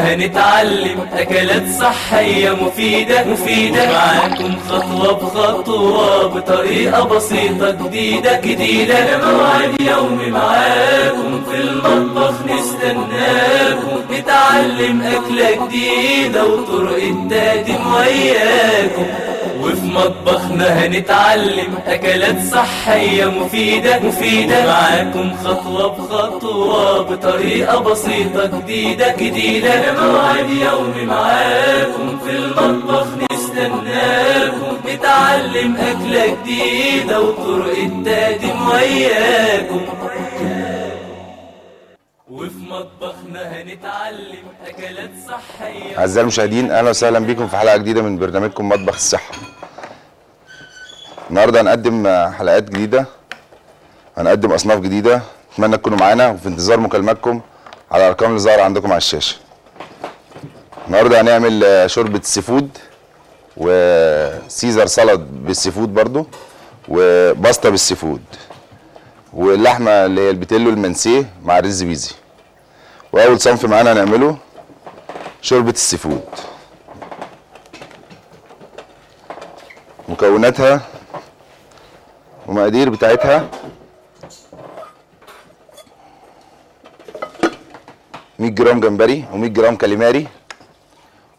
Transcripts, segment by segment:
هنتعلم أكلات صحية مفيدة مفيدة. معاكم خطوة بخطوة بطريقة بسيطة جديدة جديدة. موعد يومي معاكم في المطبخ نستناكم. نتعلم أكلة جديدة وطرق التقديم وياكم وفي مطبخنا هنتعلم أكلات صحية مفيدة مفيدة. معاكم خطوة بخطوة بطريقة بسيطة جديدة جديدة. موعد يومي معاكم في المطبخ نستناكم. نتعلم أكلة جديدة وطرق التقديم وياكم وفي مطبخنا هنتعلم أكلات صحية. أعزائي المشاهدين أهلا وسهلا بكم في حلقة جديدة من برنامجكم مطبخ الصحة. النهاردة هنقدم حلقات جديدة هنقدم أصناف جديدة. أتمنى تكونوا معانا وفي انتظار مكالماتكم على الأرقام اللي ظاهرة عندكم على الشاشة. النهاردة هنعمل شوربة sea food وسيزر سلطة بال sea food برضو وباستا بال sea food واللحمة اللي هي البتيلو المنسية مع الرز بيزي. وأول صنف معانا هنعمله شوربة ال sea food مكوناتها ومقادير بتاعتها 100 جرام جمبري و100 جرام كاليماري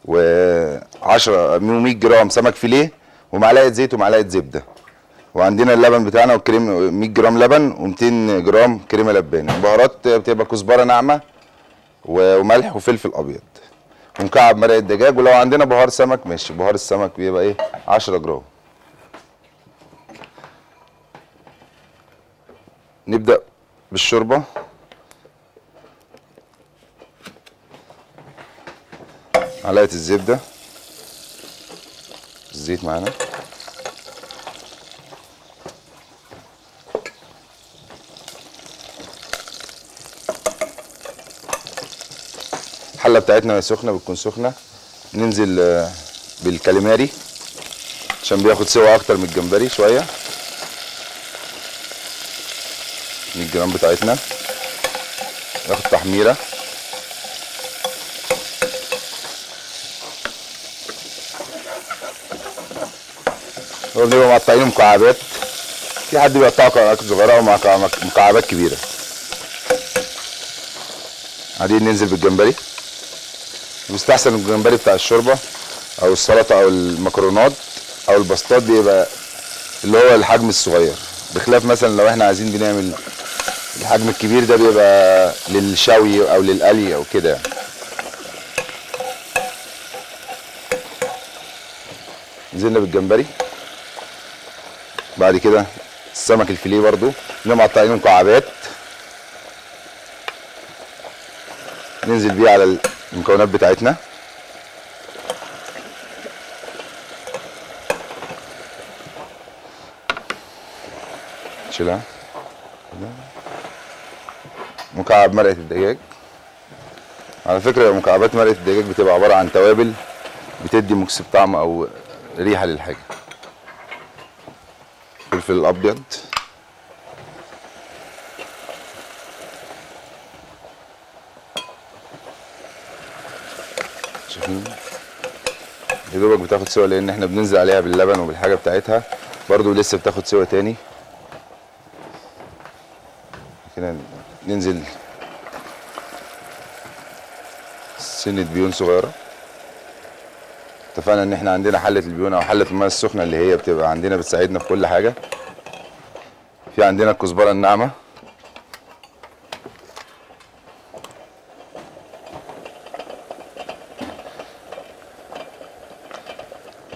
و10 100 جرام سمك فيليه ومعلقة زيت ومعلقة زبدة. وعندنا اللبن بتاعنا والكريم 100 جرام لبن و200 جرام كريمة لباني والبهارات بتبقى كزبرة ناعمة وملح وفلفل أبيض. ومكعب مرقه دجاج ولو عندنا بهار سمك ماشي. بهار السمك بيبقى إيه؟ 10 جرام. نبدأ بالشوربة. معلقة الزبدة. الزيت معانا. الحله بتاعتنا وهي سخنة بتكون سخنة. ننزل آه، بالكاليماري عشان بياخد سوا أكتر من الجمبري شوية. 100 جرام بتاعتنا. ياخد تحميرة. هو بنبقى مقطعينه مكعبات. في حد بيقطعه مكعبات صغيرة ومكعبات كبيرة. بعدين ننزل بالجمبري. مستحسن الجمبري بتاع الشوربة أو السلطة أو المكرونات أو الباستات بيبقى اللي هو الحجم الصغير. بخلاف مثلا لو إحنا عايزين بنعمل الحجم الكبير ده بيبقى للشوي أو للقلي أو كده نزلنا بالجمبري بعد كده السمك الفيليه برضو. اللي مقطعينه مكعبات. ننزل بيه على المكونات بتاعتنا. نشيلها كده. مكعب مرقة الدجاج. على فكرة مكعبات مرقة الدجاج بتبقى عبارة عن توابل بتدي مكسب طعم أو ريحة للحاجة. فلفل الأبيض دوبك بتاخد سوا لأن إحنا بننزل عليها باللبن وبالحاجة بتاعتها. برضو لسه بتاخد سوا تاني. كده ننزل سنة بيون صغيرة. اتفقنا إن إحنا عندنا حلة البيون أو حلة المياه السخنة اللي هي بتبقى عندنا بتساعدنا في كل حاجة. في عندنا الكزبرة الناعمة.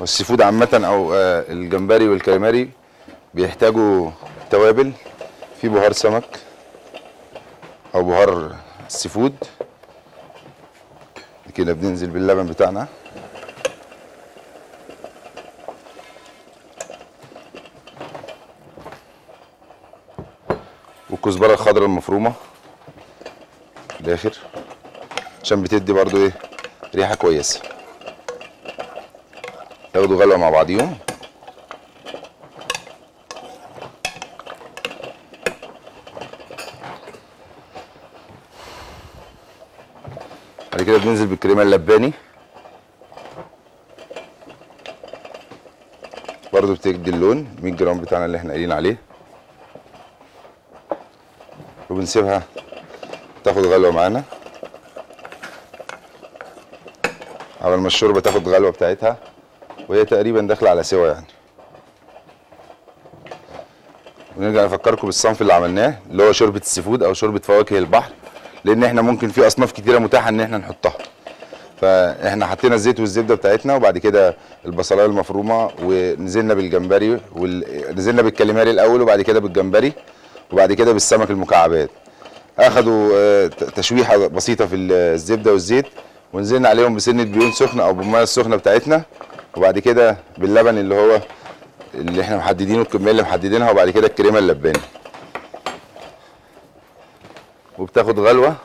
وال sea food عامة أو آه، الجمبري والكاليماري بيحتاجوا توابل. في بهار سمك أو بهار ال sea food. كده بننزل باللبن بتاعنا. والكزبرة الخضراء المفرومة في الآخر عشان بتدي برضو إيه ريحة كويسة. ياخدوا غلوة مع بعضيهم. بعد كده بننزل بالكريمة اللباني. برضو بتدي اللون 100 جرام بتاعنا اللي إحنا قايلين عليه. وبنسيبها تاخد غلوة معانا. على ما الشوربة تاخد غلوة بتاعتها. وهي تقريبا داخلة على سوا يعني. ونرجع نفكركم بالصنف اللي عملناه اللي هو شوربة السيفود أو شوربة فواكه البحر لأن إحنا ممكن في أصناف كتيرة متاحة إن إحنا نحطها. فإحنا حطينا الزيت والزبدة بتاعتنا وبعد كده البصلاية المفرومة ونزلنا بالجمبري ونزلنا بالكاليماري الأول وبعد كده بالجمبري وبعد كده بالسمك المكعبات. أخدوا آه، تشويحة بسيطة في الزبدة والزيت ونزلنا عليهم بسنة بيون سخنة أو بالمية السخنة بتاعتنا. وبعد كده باللبن اللي هو اللي إحنا محددينه الكمية اللي محددينها وبعد كده الكريمة اللباني. وبتاخد غلوة.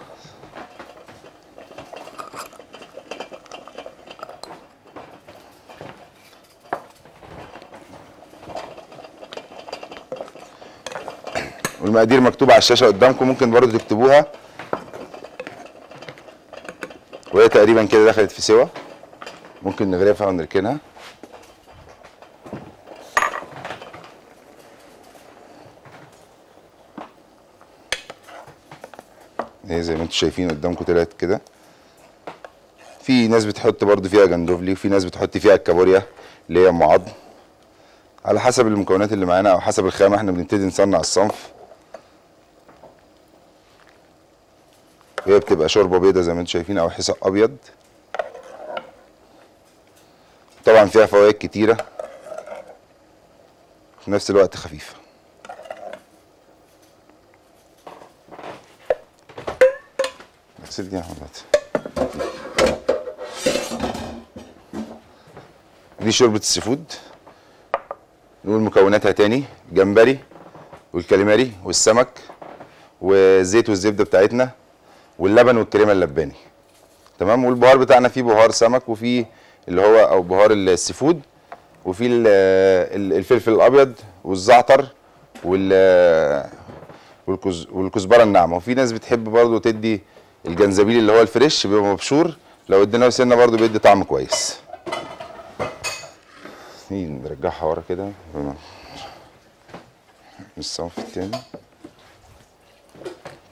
والمقادير مكتوبة على الشاشة قدامكم ممكن برضو تكتبوها. وهي تقريبا كده دخلت في سوا. ممكن نغرفها ونركنها هي زي ما أنتم شايفين قدامكم طلعت كده. في ناس بتحط برضو فيها جندوفلي وفي ناس بتحط فيها الكابوريا اللي هي أم عظم. على حسب المكونات اللي معانا أو حسب الخامة إحنا بنبتدي نصنع الصنف. وهي بتبقى شوربة بيضة زي ما أنتم شايفين أو حساء أبيض. طبعا فيها فوائد كتيرة في نفس الوقت اغسل دي دي شوربة ال sea food نقول مكوناتها تاني جمبري والكاليماري والسمك والزيت والزبدة بتاعتنا واللبن والكريمة اللباني. تمام؟ والبهار بتاعنا فيه بهار سمك وفيه اللي هو أو بهار ال sea food وفيه ال- ال- الفلفل الأبيض والزعتر وال والكز والكزبرة الناعمة. وفي ناس بتحب برضو تدي الجنزبيل اللي هو ال fresh بيبقى مبشور. لو اديناه سنة برضو بيدي طعم كويس. نرجعها ورا كده. الصنف التاني.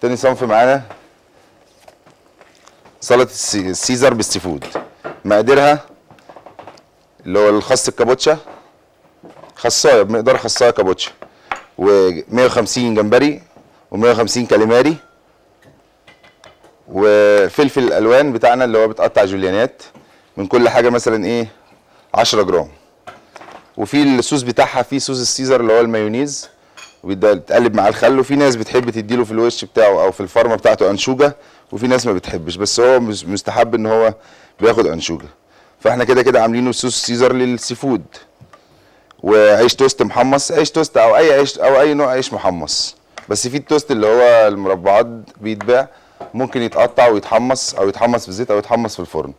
تاني صنف معانا؟ السي- السيزر بال sea food مقاديرها؟ اللي هو الخس الكابوتشا؟ خصاية بمقدار خصاية كابوتشا. و150 جمبري و150 كاليماري وفلفل الألوان بتاعنا اللي هو بتقطع جوليانات من كل حاجة مثلا إيه؟ 10 جرام. وفي الصوص بتاعها في صوص السيزر اللي هو المايونيز وبيتقلب مع الخل وفي ناس بتحب تديله في الوش بتاعه أو في الفرمه بتاعته أنشوجة وفي ناس ما بتحبش. بس هو مس- مستحب إن هو بياخد أنشوجة. فاحنا كده كده عاملينه صوص سيزر لل seafood. وعيش توست محمص عيش توست أو أي عيش أو أي نوع عيش محمص. بس في التوست اللي هو المربعات بيتباع ممكن يتقطع ويتحمص أو يتحمص في الزيت أو يتحمص في الفرن.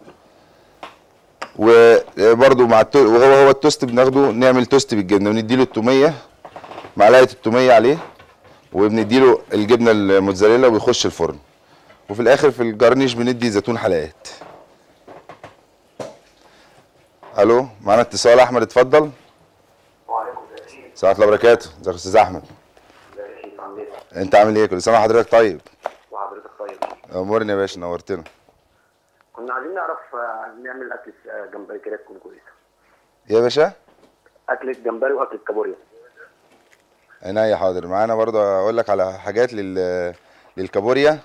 وبرده مع التو... وهو هو التوست بناخده نعمل توست بالجبنة ونديله التومية معلقة التومية عليه وبنديله الجبنة الموتزاريلا ويخش الفرن. وفي الآخر في ال garnish بندي زيتون حلقات. ألو معانا اتصال احمد اتفضل. وعليكم السلام. ساعة الله وبركاته. ازيك يا أستاذ أحمد؟ يا إيه؟ انت عامل إيه؟ كل سنة وحضرتك طيب؟ وحضرتك طيب؟ امورني يا باشا نورتنا. كنا عايزين نعرف آه، نعمل أكل آه، جمبري كده تكون كويسة. يا باشا؟ اكلة جمبري واكلة كابوريا عينيا حاضر. معانا برضه أقول لك على حاجات لل للكابوريا.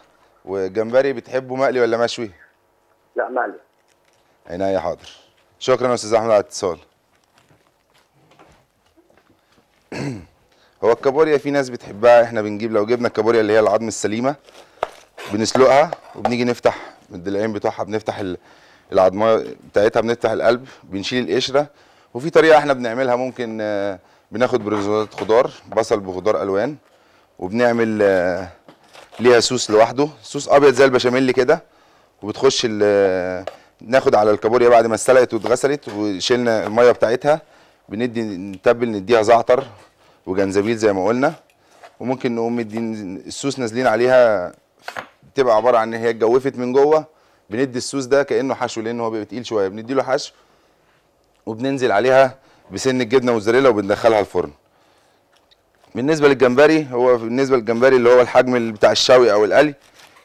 والجمبري بتحبه مقلي ولا مشوي؟ لا مقلي. عينيا حاضر. شكرا أستاذ أحمد على الاتصال. هو الكابوريا في ناس بتحبها إحنا بنجيب لو جبنا الكابوريا اللي هي العظم السليمة بنسلقها وبنيجي نفتح من بتوعها بنفتح ال- العظمه بتاعتها بنفتح القلب بنشيل القشرة. وفي طريقة إحنا بنعملها ممكن آه، بناخد برزولات خضار بصل بخضار ألوان وبنعمل آه، ليها صوص لوحده. صوص أبيض زي البشاميل كده وبتخش ناخد على الكابوريا بعد ما استلقت واتغسلت وشيلنا المية بتاعتها بندي نتبل نديها زعتر وجنزبيل زي ما قلنا وممكن نقوم مدين الصوص نازلين عليها تبقى عبارة عن إن هي اتجوفت من جوه بندي السوس ده كأنه حشو لأن هو بيبقى تقيل شوية بندي له حشو وبننزل عليها بسن الجبنة موزاريلا وبندخلها الفرن. بالنسبة للجمبري هو بالنسبة للجمبري اللي هو الحجم اللي بتاع الشوي أو القلي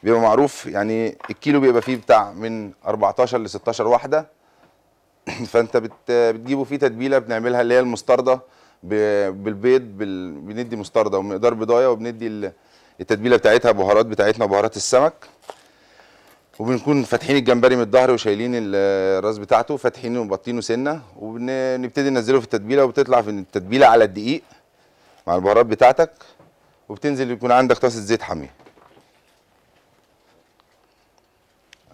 بيبقى معروف يعني الكيلو بيبقى فيه بتاع من 14 ل 16 واحدة. فأنت بت بتجيبه فيه تتبيلة بنعملها اللي هي المستردة بالبيض بال... بندي مستردة ومقدار بضاية وبندي ال- التتبيلة بتاعتها بهارات بتاعتنا بهارات السمك. وبنكون فاتحين الجمبري من الظهر وشايلين ال- الراس بتاعته فاتحينه ومبطينه سنة. وبنبتدي ننزله في التتبيلة وبتطلع في التتبيلة على الدقيق مع البهارات بتاعتك. وبتنزل يكون عندك طاسة زيت حاميه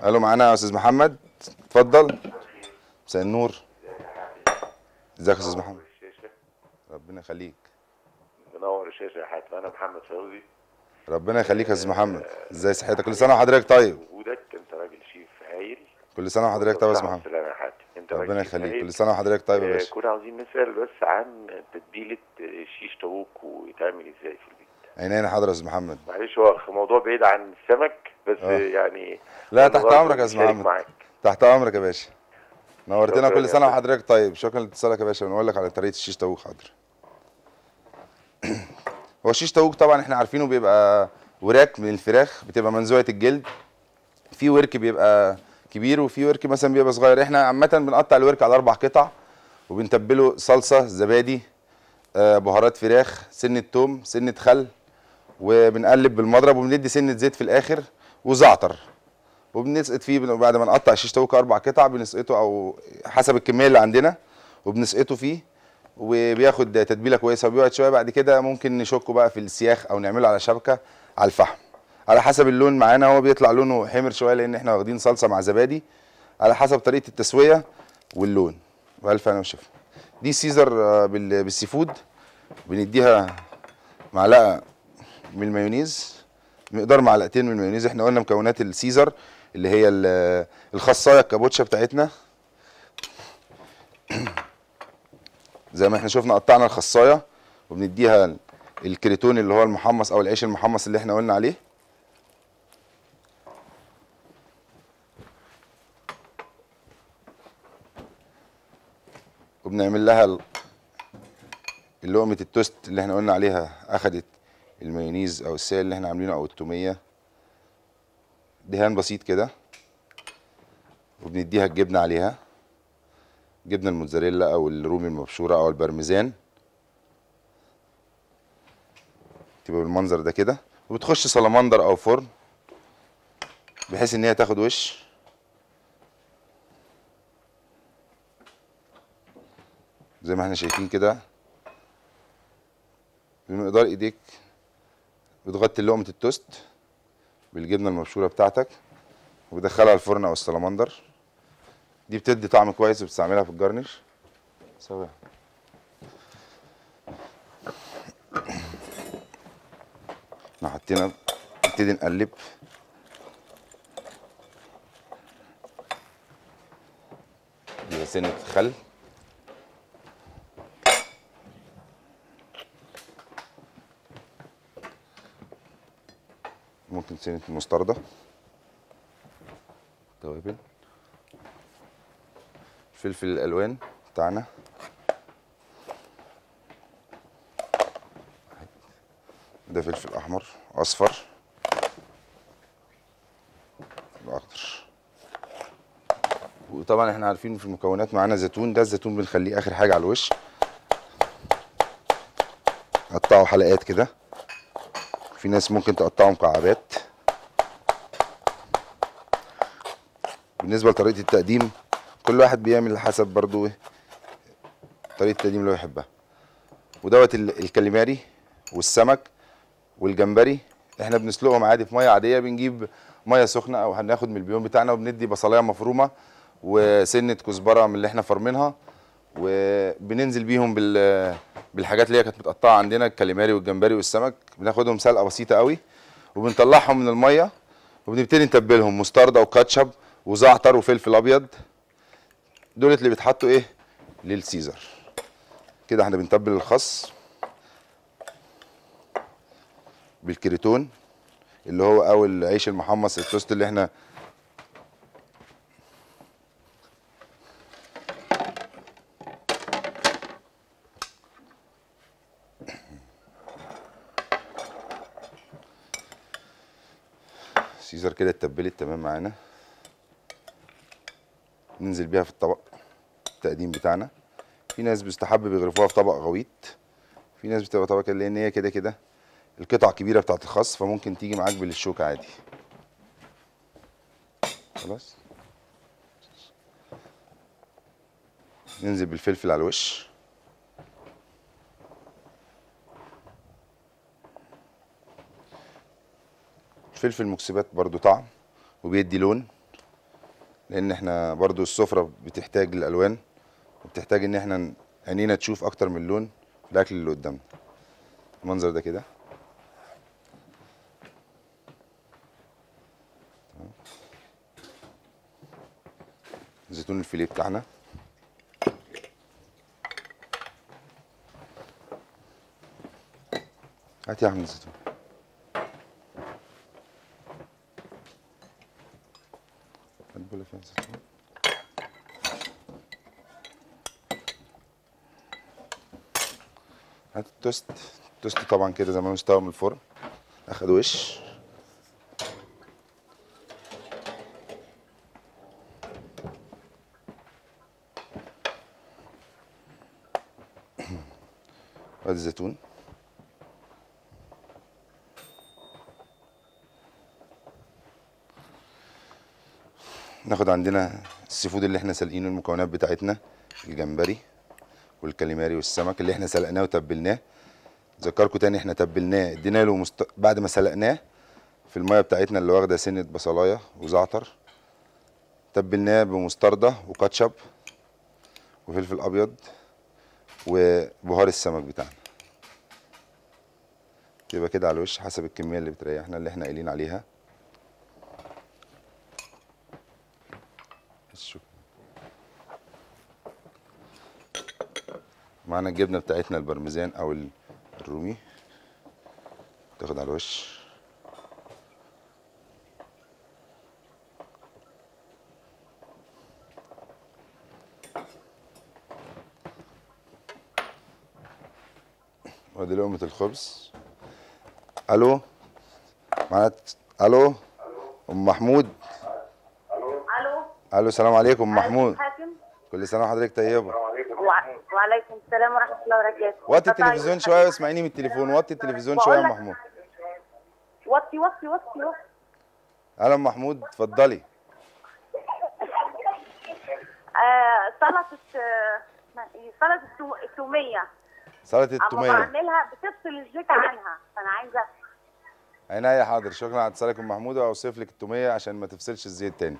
ألو معانا يا أستاذ محمد. اتفضل. مساء النور. إزيك يا أستاذ محمد؟ ربنا يخليك. منور الشاشة يا حاتم. أنا محمد فوزي ربنا يخليك يا أستاذ محمد. إزاي صحتك؟ كل سنة وحضرتك طيب؟ وجودك أنت راجل شيف هايل كل سنة وحضرتك طيب يا أستاذ محمد؟ والسلامة يا حاتم. أنت ربنا يخليك. كل سنة وحضرتك طيب يا آه، باشا. كنا عاوزين نسأل بس عن تتبيلة شيش طاووق ويتعمل إزاي في عينينا حاضر يا أستاذ محمد. معلش هو موضوع بعيد عن السمك بس آه. يعني لا تحت أمرك يا أستاذ محمد. معاك. تحت أمرك يا باشا. نورتنا كل سنة. وحضرتك. طيب شكرا لاتصالك يا باشا. ونقول لك على طريقة الشيش طاووق حاضر. هو الشيش طاووق طبعا إحنا عارفينه بيبقى وراك من الفراخ بتبقى منزوعه الجلد. في ورك بيبقى كبير وفي ورك مثلا بيبقى صغير. إحنا عامة بنقطع الورك على أربع قطع وبنتبله صلصة زبادي آه، بهارات فراخ سنة توم سنة خل وبنقلب بالمضرب وبندي سنة زيت في الآخر وزعتر. وبنسقط فيه بعد ما نقطع الشيش طاووق أربع قطع بنسقطه أو حسب الكمية اللي عندنا وبنسقطه فيه وبياخد تتبيلة كويسة وبيقعد شوية. بعد كده ممكن نشكه بقى في السياخ أو نعمله على شبكة على الفحم. على حسب اللون معانا هو بيطلع لونه حمر شوية لأن إحنا واخدين صلصة مع زبادي. على حسب طريقة التسوية واللون. وألف هنا وشفا. دي سيزر آه، بال- بال seafood. بنديها معلقة من المايونيز مقدار معلقتين من المايونيز. إحنا قلنا مكونات السيزر اللي هي ال- الخصايه الكابوتشا بتاعتنا. زي ما إحنا شفنا قطعنا الخصايه وبنديها الكريتون اللي هو المحمص أو العيش المحمص اللي إحنا قلنا عليه. وبنعمل لها لقمه التوست اللي إحنا قلنا عليها أخدت المايونيز أو السائل اللي إحنا عاملينه أو التومية. دهان بسيط كده. وبنديها الجبنة عليها. جبنة الموتزاريلا أو الرومي المبشورة أو البرميزان. تبقى بالمنظر ده كده. وبتخش سلمندر أو فرن. بحيث إن هي تاخد وش. زي ما إحنا شايفين كده. بمقدار إيديك. بتغطي لقمة التوست بالجبنة المبشورة بتاعتك وبتدخلها الفرن أو السلمندر دي بتدي طعم كويس وبتستعملها في الجرنش سوا إحنا حطينا نبتدي نقلب. دي سنة خل. ممكن سنة مستردة توابل. فلفل الألوان بتاعنا. ده فلفل أحمر أصفر. واخضر وطبعا إحنا عارفين في المكونات معانا زيتون. ده الزيتون بنخليه آخر حاجة على الوش. قطعه حلقات كده. في ناس ممكن تقطعه مكعبات بالنسبة لطريقة التقديم كل واحد بيعمل حسب برضو طريقة التقديم اللي هو يحبها. ودوت ال- الكاليماري والسمك والجمبري إحنا بنسلقهم عادي في مية عادية بنجيب مية سخنة أو هناخد من البيون بتاعنا وبندي بصلاية مفرومة وسنة كزبرة من اللي إحنا فرمينها وبننزل بيهم بال بالحاجات اللي هي كانت متقطعة عندنا الكاليماري والجمبري والسمك. بناخدهم سلقة بسيطة قوي وبنطلعهم من المية وبنبتدي نتبلهم. مستردة وكاتشب وزعتر وفلفل أبيض. دولت اللي بيتحطوا إيه؟ للسيزر. كده إحنا بنتبل الخس بال crouton اللي هو أو العيش المحمص التوست اللي إحنا سيزر كده اتبلت تمام معانا. ننزل بيها في الطبق التقديم بتاعنا. في ناس بيستحب بيغرفوها في طبق غويط. في ناس بتبقى طبق لأن هي كده كده القطع كبيرة بتاعت الخس فممكن تيجي معاك بالشوكه عادي. خلاص. ننزل بالفلفل على الوش. الفلفل مكسبات برضو طعم وبيدي لون لأن إحنا برضو السفرة بتحتاج الالوان وبتحتاج إن إحنا عينينا تشوف أكتر من لون في الاكل اللي قدامنا. المنظر ده كده. زيتون الفيليه بتاعنا. هات يا احمد الزيتون البولة فيها زيتون هات التوست. التوست طبعا كده زي ما مستوى من الفرن. أخد وش. وادي الزيتون. ناخد عندنا ال seafood اللي إحنا سالقينه المكونات بتاعتنا الجمبري والكاليماري والسمك اللي إحنا سلقناه وتبلناه. ذكركم تاني إحنا تبلناه ادينا له مست... بعد ما سلقناه في المية بتاعتنا اللي واخدة سنة بصلاية وزعتر. تبلناه بمستردة وكاتشب وفلفل أبيض وبهار السمك بتاعنا. يبقى كده على الوش حسب الكمية اللي بتريحنا اللي إحنا قايلين عليها. الشكر. معانا الجبنة بتاعتنا البرميزان أو ال- الرومي. تاخد على الوش. وادي لقمة الخبز. ألو؟ معانا ألو؟ أم محمود؟ ألو السلام عليكم محمود. حاتم. كل سنة وحضرتك طيبة. وع- وعليكم السلام ورحمة الله وبركاته. وطي. التلفزيون شوية واسمعيني من التليفون وطي التلفزيون شوية يا محمود. وطي وطي وطي وطي. أهلا محمود اتفضلي. آه سلطة آه، إيه؟ سلطة التو- التومية. سلطة أما التومية. بعملها بتفصل الزيت عنها فأنا عايزه عينيا حاضر. شكرا على اتصالك ام محمود واوصف لك التومية عشان ما تفصلش الزيت تاني.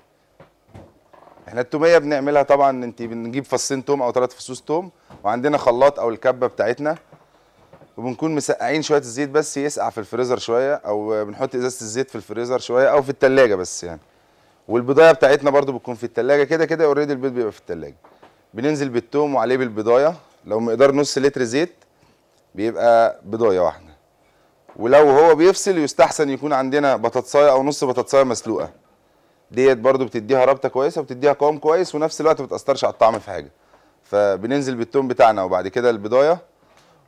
إحنا التومية بنعملها طبعا انت بنجيب فصين توم أو ثلاث فصوص توم وعندنا خلاط أو الكبة بتاعتنا وبنكون مسقعين شوية الزيت بس يسقع في الفريزر شوية أو بنحط إزازة الزيت في الفريزر شوية أو في التلاجة بس يعني. والبيضاية بتاعتنا برضو بتكون في التلاجة كده كده already البيض بيبقى في التلاجة. بننزل بالتوم وعليه بالبضاية لو مقدار نص لتر زيت بيبقى بضاية واحدة. ولو هو بيفصل يستحسن يكون عندنا بطاطساية أو نص بطاطساية مسلوقة. ديت برضو بتديها رابطة كويسة وبتديها قوام كويس ونفس الوقت ما بتأثرش على الطعم في حاجة. فبننزل بالتوم بتاعنا وبعد كده البضاية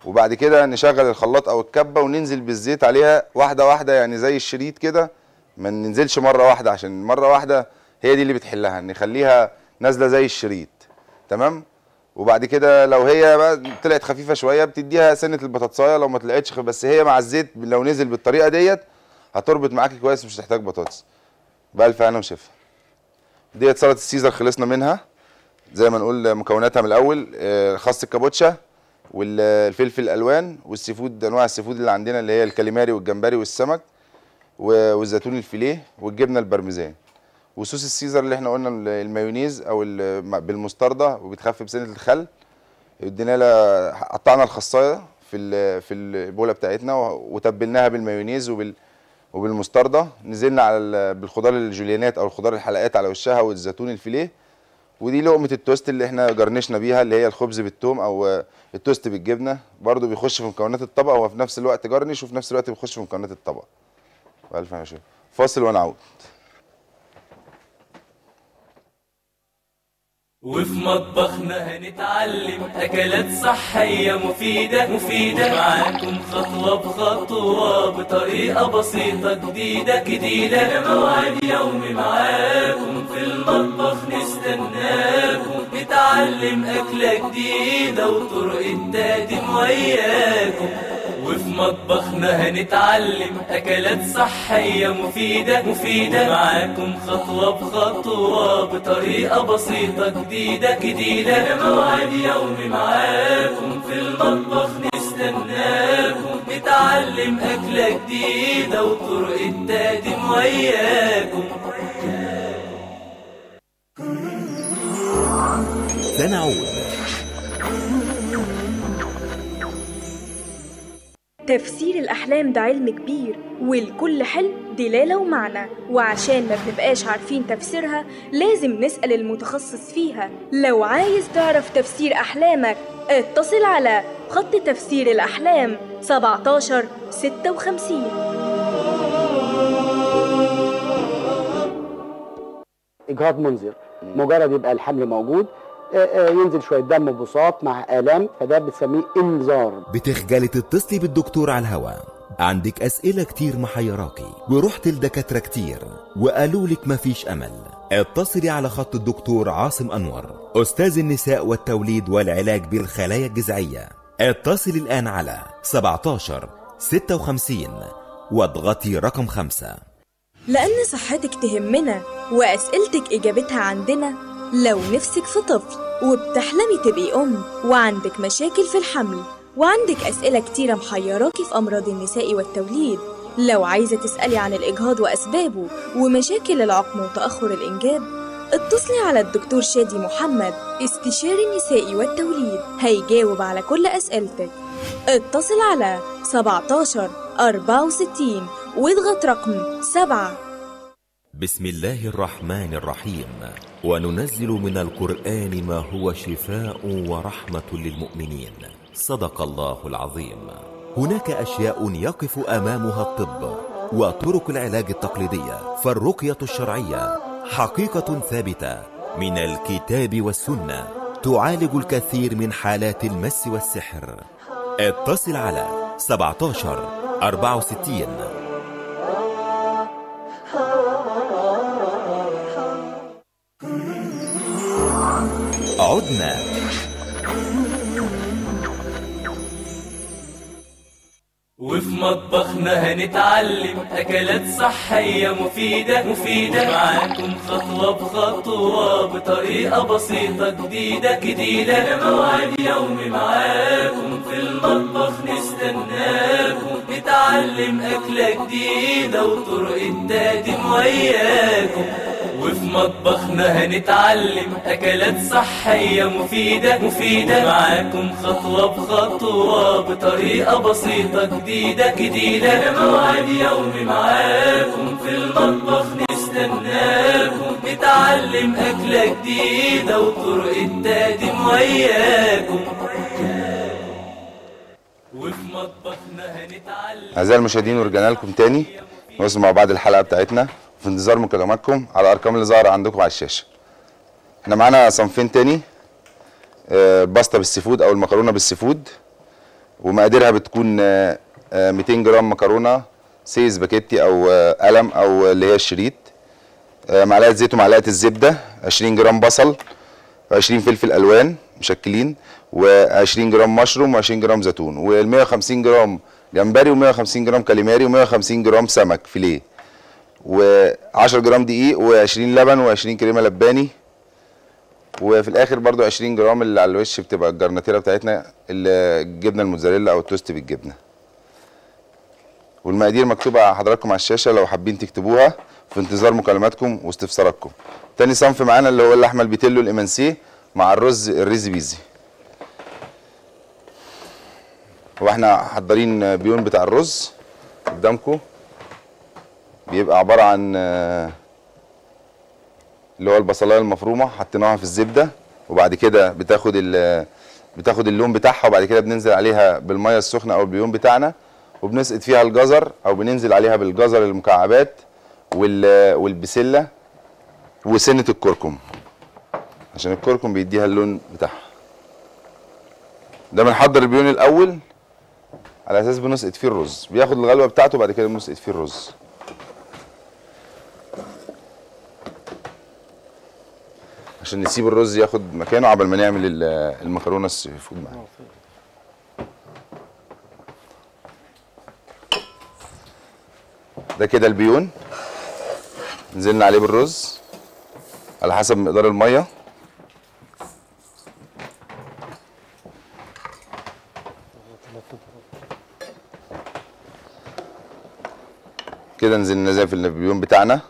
وبعد كده نشغل الخلاط أو الكبة وننزل بالزيت عليها واحدة واحدة يعني زي الشريط كده. ما ننزلش مرة واحدة عشان مرة واحدة هي دي اللي بتحلها نخليها نازلة زي الشريط. تمام؟ وبعد كده لو هي بقى طلعت خفيفة شوية بتديها سنة البطاطساية. لو ما طلعتش بس هي مع الزيت لو نزل بالطريقة ديت هتربط معاكي كويس مش هتحتاج بطاطس. بألف هنا وشفا. ديت سلطه السيزر خلصنا منها زي ما نقول مكوناتها من الأول آه، خس الكابوتشا والفلفل الألوان وال seafood أنواع ال seafood اللي عندنا اللي هي الكاليماري والجمبري والسمك والزيتون الفيليه والجبنة البرميزان. وصوص السيزر اللي إحنا قلنا ال- المايونيز أو ال- بالمستردة وبتخفف بسنه الخل ادينا لها قطعنا الخصاية في في البولة بتاعتنا وتبلناها بالمايونيز وبال وبالمستردة نزلنا على ال- بالخضار الجوليانات أو الخضار الحلقات على وشها والزيتون الفيليه. ودي لقمة التوست اللي إحنا جرنشنا بيها اللي هي الخبز بالثوم أو التوست بالجبنة. برضو بيخش في مكونات الطبق هو في نفس الوقت garnish وفي نفس الوقت بيخش في مكونات الطبق. وشفا. فاصل وأنا وفي مطبخنا هنتعلم أكلات صحية مفيدة مفيدة. معاكم خطوة بخطوة بطريقة بسيطة جديدة جديدة. موعد يومي معاكم. في المطبخ نستناكم. نتعلم أكلة جديدة وطرق التقديم وياكم وفي مطبخنا هنتعلم أكلات صحية مفيدة مفيدة. معاكم خطوة بخطوة بطريقة بسيطة جديدة جديدة. موعد يومي معاكم في المطبخ نستناكم. نتعلم أكلة جديدة وطرق التقديم وياكم. سنعود. تفسير الأحلام ده علم كبير والكل حلم دلالة ومعنى. وعشان ما بنبقاش عارفين تفسيرها لازم نسأل المتخصص فيها. لو عايز تعرف تفسير أحلامك اتصل على خط تفسير الأحلام 17 56 اجهاض منذر. مجرد يبقى الحمل موجود ينزل شوية دم بساط مع آلام فده بنسميه إنذار. بتخجلي تتصلي بالدكتور على الهوا عندك أسئلة كتير محيراكي ورحت لدكاترة كتير وقالوا لك مفيش أمل. اتصلي على خط الدكتور عاصم أنور أستاذ النساء والتوليد والعلاج بالخلايا الجذعية. اتصلي الآن على 17 56 واضغطي رقم 5 لأن صحتك تهمنا وأسئلتك إجابتها عندنا. لو نفسك في طفل وبتحلمي تبقي أم وعندك مشاكل في الحمل وعندك أسئلة كتيرة محيراكي في أمراض النساء والتوليد لو عايزة تسألي عن الإجهاض وأسبابه ومشاكل العقم وتأخر الإنجاب اتصلي على الدكتور شادي محمد استشاري النساء والتوليد هيجاوب على كل أسئلتك. اتصل على 17 64 وإضغط رقم 7 بسم الله الرحمن الرحيم. وننزل من القرآن ما هو شفاء ورحمة للمؤمنين. صدق الله العظيم. هناك أشياء يقف أمامها الطب وطرق العلاج التقليدية. فالرقية الشرعية حقيقة ثابتة من الكتاب والسنة. تعالج الكثير من حالات المس والسحر. اتصل على 17 64 عدنا. وفي مطبخنا هنتعلم أكلات صحية مفيدة مفيدة. معاكم خطوة بخطوة بطريقة بسيطة جديدة جديدة. موعد يومي معاكم. في المطبخ نستناكم. نتعلم أكلة جديدة وطرق التقديم وياكم وفي مطبخنا هنتعلم. أكلات صحية مفيدة مفيدة. معاكم خطوة بخطوة بطريقة بسيطة جديدة جديدة. موعد يومي معاكم في المطبخ. نستناكم. نتعلم أكلة جديدة وطرق التقديم وياكم وفي مطبخنا هنتعلم. أعزائي المشاهدين ورجعنا لكم تاني. نوصل مع بعض الحلقة بتاعتنا. في انتظار مكالماتكم على الأرقام اللي ظاهرة عندكم على الشاشة. إحنا معانا صنفين تاني آه، الباستا بال seafood أو المكرونة بال seafood ومقاديرها بتكون آه، آه، 200 جرام مكرونة سي سباجيتي آه، قلم أو اللي هي الشريط آه، معلقة زيت ومعلقة الزبدة 20 جرام بصل و20 فلفل ألوان مشكلين و20 جرام مشروم و20 جرام زيتون وال150 جرام جمبري و150 جرام كاليماري و150 جرام سمك فيليه. و10 جرام دقيق و20 لبن و20 كريمة لباني. وفي الآخر برضو 20 جرام اللي على الوش بتبقى ال garniture بتاعتنا الجبنة الموتزاريلا أو التوست بالجبنة. والمقادير مكتوبة على حضراتكم على الشاشة لو حابين تكتبوها في انتظار مكالماتكم واستفساراتكم. تاني صنف معانا اللي هو اللحمه البيتيلو ال émincé مع الرز الريزي بيزي. وإحنا حضرين بيون بتاع الرز قدامكم بيبقى عبارة عن آه، اللي هو البصلاية المفرومة حطيناها في الزبدة وبعد كده بتاخد بتاخد اللون بتاعها وبعد كده بننزل عليها بالمية السخنة أو البيون بتاعنا وبنسقط فيها الجزر أو بننزل عليها بالجزر المكعبات وال- والبسلة وسنة الكركم عشان الكركم بيديها اللون بتاعها. ده بنحضر ال bouillon الأول على أساس بنسقط فيه الرز. بياخد الغلوة بتاعته بعد كده بنسقط فيه الرز. عشان نسيب الرز ياخد مكانه عبال ما نعمل ال- المكرونة ال seafood معاه ده كده ال bouillon. نزلنا عليه بالرز. على حسب مقدار المية. كده نزلنا زي في البيون بتاعنا.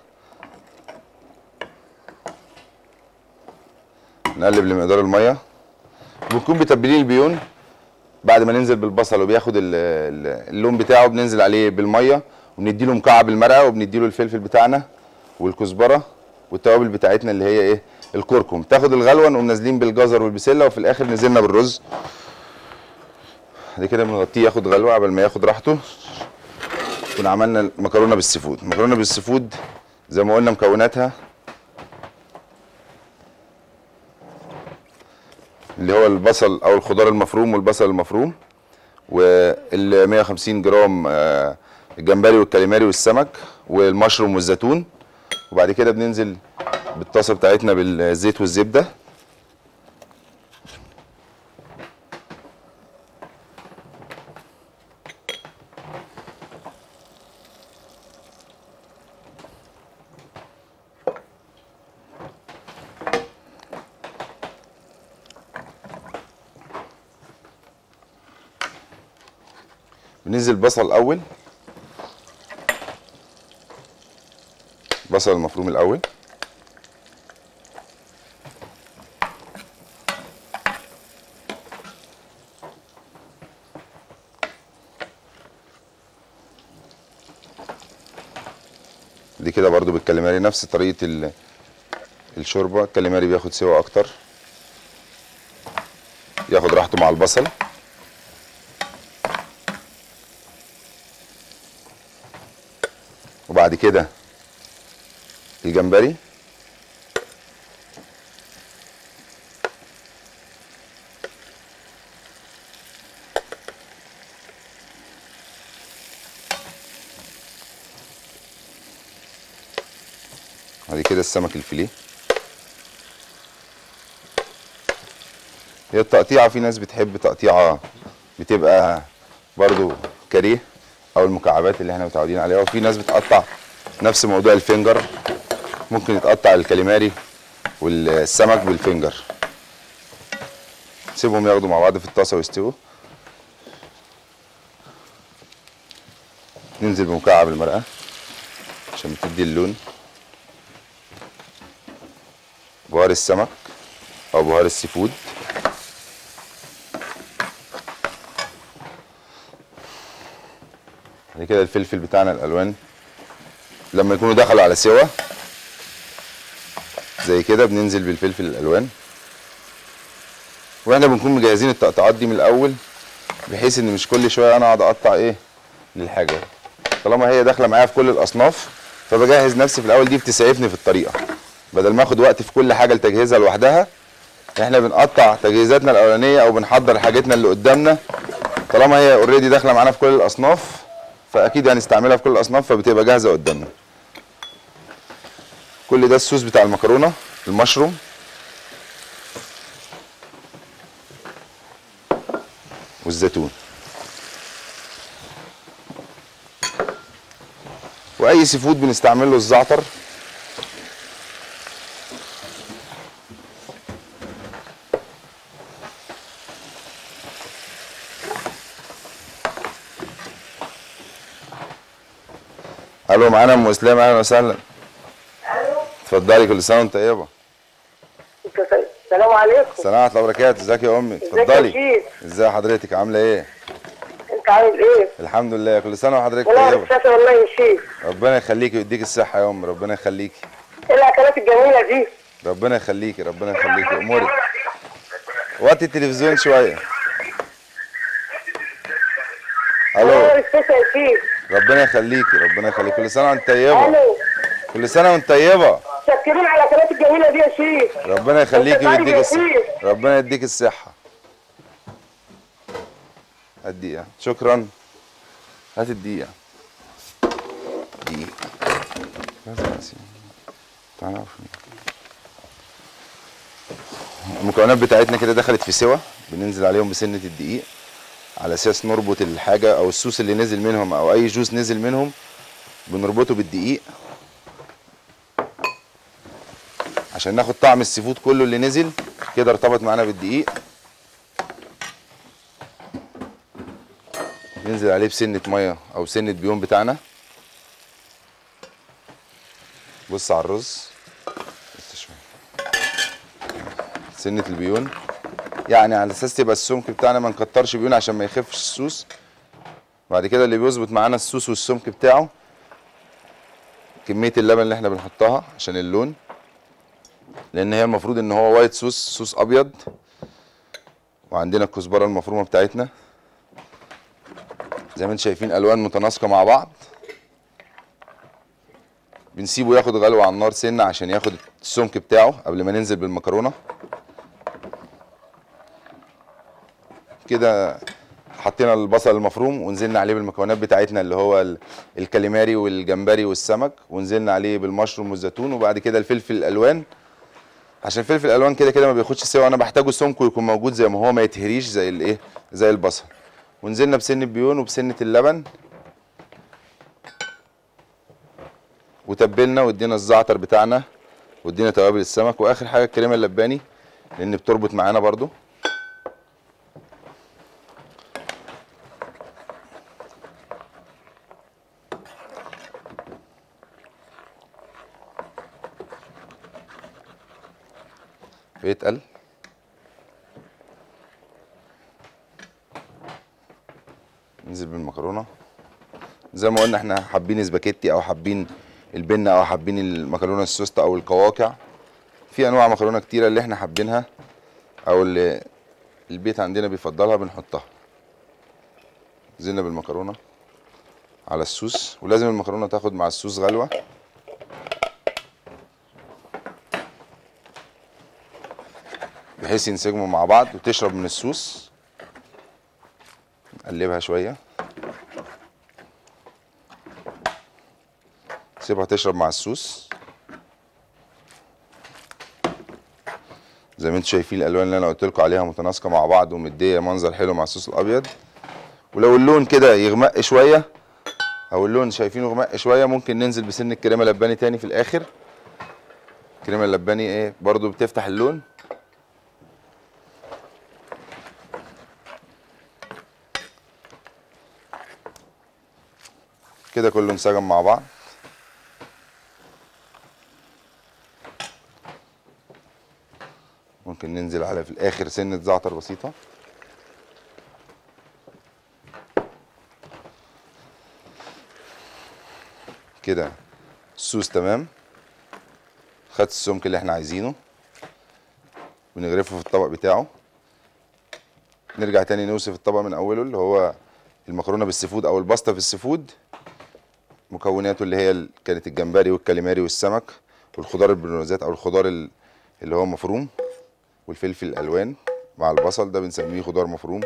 نقلب لمقدار المية. بنكون متبلين البيون. بعد ما ننزل بالبصل وبياخد ال- ال- اللون بتاعه بننزل عليه بالمية وبنديله مكعب المرقة وبنديله الفلفل بتاعنا والكزبرة والتوابل بتاعتنا اللي هي إيه؟ الكركم. تاخد الغلوة نقوم نازلين بالجزر والبسلة وفي الآخر نزلنا بالرز. بعد كده بنغطيه ياخد غلوة قبل ما ياخد راحته. كنا عملنا المكرونة بال seafood المكرونة بال seafood زي ما قلنا مكوناتها اللي هو البصل أو الخضار المفروم والبصل المفروم وال 150 جرام آه، الجمبري والكاليماري والسمك والمشروم والزيتون. وبعد كده بننزل بالطاسة بتاعتنا بالزيت والزبدة. بننزل بصل الأول. بصل المفروم الأول. دي كده برضو بالكاليماري نفس طريقة ال- الشوربة. الكاليماري بياخد سوا أكتر. ياخد راحته مع البصل. وبعد كده الجمبري. بعد كده السمك الفيليه. هي التقطيعة في ناس بتحب تقطيعة بتبقى برضو كاريه. أو المكعبات اللي إحنا متعودين عليها. وفي ناس بتقطع نفس موضوع الفنجر ممكن يتقطع الكاليماري والسمك بالفنجر سيبهم ياخدوا مع بعض في الطاسة ويستووا. ننزل بمكعب المرقه عشان بتدي اللون. بهار السمك أو بهار السي بعد كده الفلفل بتاعنا الألوان لما يكونوا دخلوا على سوا زي كده بننزل بالفلفل الألوان. وإحنا بنكون مجهزين التقطيعات دي من الأول بحيث إن مش كل شوية أنا أقعد أقطع إيه للحاجة. طالما هي داخلة معايا في كل الأصناف فبجهز نفسي في الأول دي بتسعفني في الطريقة. بدل ما آخد وقت في كل حاجة لتجهيزها لوحدها إحنا بنقطع تجهيزاتنا الأولانية أو بنحضر حاجتنا اللي قدامنا. طالما هي اوريدي داخلة معانا في كل الأصناف فأكيد هنستعملها في كل الأصناف فبتبقى جاهزة قدامنا. كل ده الصوص بتاع المكرونة المشروم. والزيتون. وأي seafood بنستعمل له الزعتر. ألو معانا ام اسلام أهلا وسهلا اتفضلي كل سنة وانت طيبة. السلام عليكم. السلام ورحمة الله وبركاته. ازيك يا أمي؟ اتفضلي؟ ازي حضرتك؟ عاملة إيه؟ انت عامل إيه؟ الحمد لله. كل سنة وحضرتك والله طيبة. رسالة والله يا شيخ. ربنا يخليكي ويديك الصحة يا أم. ربنا يخليكي إيه الأكلات الجميلة دي؟ ربنا يخليكي ربنا يخليكي امورك وطي التلفزيون شوية. والله ألو. رسالة يا شيخ. ربنا يخليكي ربنا يخليكي. كل سنة وانت طيبة. كل سنة وانت طيبة. شكرا متشكرين على الاكلات الجميلة دي يا شيخ. ربنا يخليكي طيب ويديك الصحة. شيخ. ربنا يديك الصحة. هات دقيقة. شكرا هات. تعالى أقف هنا. المكونات بتاعتنا كده دخلت في سوا. بننزل عليهم بسنة الدقيق. على أساس نربط الحاجة أو الصوص اللي نزل منهم أو أي juice نزل منهم بنربطه بالدقيق عشان ناخد طعم ال seafood كله اللي نزل. كده ارتبط معانا بالدقيق. ننزل عليه بسنة مية أو سنة بيون بتاعنا. بص على الرز. سنة البيون. يعني على أساس يبقى السمك بتاعنا ما نكترش بيون عشان ما يخفش السوس. بعد كده اللي بيظبط معانا السوس والسمك بتاعه كمية اللبن اللي إحنا بنحطها عشان اللون. لأن هي المفروض إن هو white sauce صوص أبيض. وعندنا الكزبرة المفرومة بتاعتنا. زي ما أنتم شايفين ألوان متناسقة مع بعض. بنسيبه ياخد غلوة على النار سنة عشان ياخد السمك بتاعه قبل ما ننزل بالمكرونة. كده حطينا البصل المفروم ونزلنا عليه بالمكونات بتاعتنا اللي هو ال- الكاليماري والجمبري والسمك ونزلنا عليه بالمشروم والزيتون وبعد كده الفلفل الألوان. عشان الفلفل الألوان كده كده ما بياخدش سوا أنا بحتاجه سمكه يكون موجود زي ما هو ما يتهريش زي الايه زي البصل. ونزلنا بسن البيون وبسنة اللبن. وتبلنا وادينا الزعتر بتاعنا وادينا توابل السمك وآخر حاجة الكريمة اللباني لأن بتربط معانا برضو. بيتقل ننزل بالمكرونة. زي ما قلنا إحنا حابين سباكيتي أو حابين البنه أو حابين المكرونة السوسته أو القواقع. في انواع مكرونة كتيرة اللي إحنا حابينها أو اللي البيت عندنا بيفضلها بنحطها. نزلنا بالمكرونة على السوس. ولازم المكرونة تاخد مع السوس غلوة. بحيث ينسجموا مع بعض وتشرب من الصوص نقلبها شوية. سيبها تشرب مع الصوص زي ما أنتم شايفين الألوان اللي أنا قلت لكم عليها متناسقة مع بعض ومدية منظر حلو مع الصوص الأبيض. ولو اللون كده يغمق شوية أو اللون شايفينه غمق شوية ممكن ننزل بسن الكريمة لباني تاني في الآخر. الكريمة اللباني إيه؟ برضو بتفتح اللون. كده كله انسجم مع بعض. ممكن ننزل على في الآخر سنة زعتر بسيطة. كده الصوص تمام. خد السمك اللي إحنا عايزينه. ونغرفه في الطبق بتاعه. نرجع تاني نوصف الطبق من أوله اللي هو المكرونة بال seafood أو الباستا في ال seafood مكوناته اللي هي كانت الجمبري والكاليماري والسمك والخضار ال brunoise أو الخضار ال- اللي هو مفروم والفلفل الألوان مع البصل ده بنسميه خضار مفروم.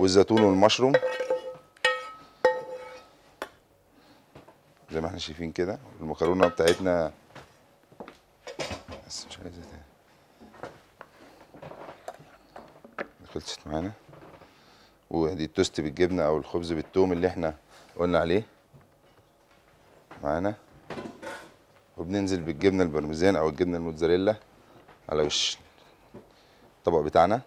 والزيتون والمشروم. زي ما إحنا شايفين كده. المكرونة بتاعتنا. بس مش عايزة تاني. خلصت معانا. ودي التوست بالجبنة أو الخبز بالثوم اللي إحنا قلنا عليه. معانا. وبننزل بالجبنة البرميزان أو الجبنة الموتزاريلا على وش الطبق بتاعنا.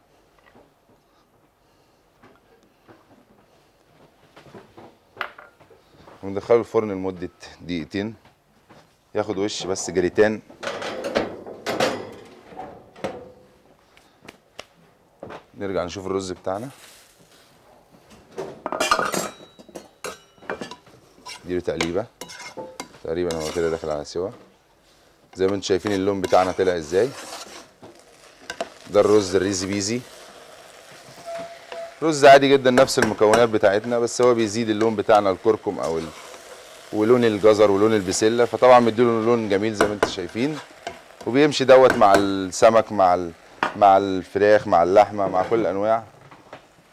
وندخله الفرن لمدة دقيقتين. ياخد وش بس جريتان. نرجع نشوف الرز بتاعنا. نديله تقليبة. تقريبا هو كده داخل على سوا. زي ما أنتم شايفين اللون بتاعنا طلع إزاي. ده الرز الريزي بيزي. رز عادي جدا نفس المكونات بتاعتنا بس هو بيزيد اللون بتاعنا الكركم أو ال- ولون الجزر ولون البسلة. فطبعا مديله لون جميل زي ما أنتم شايفين. وبيمشي دوت مع السمك مع ال... مع الفراخ مع اللحمة مع كل الانواع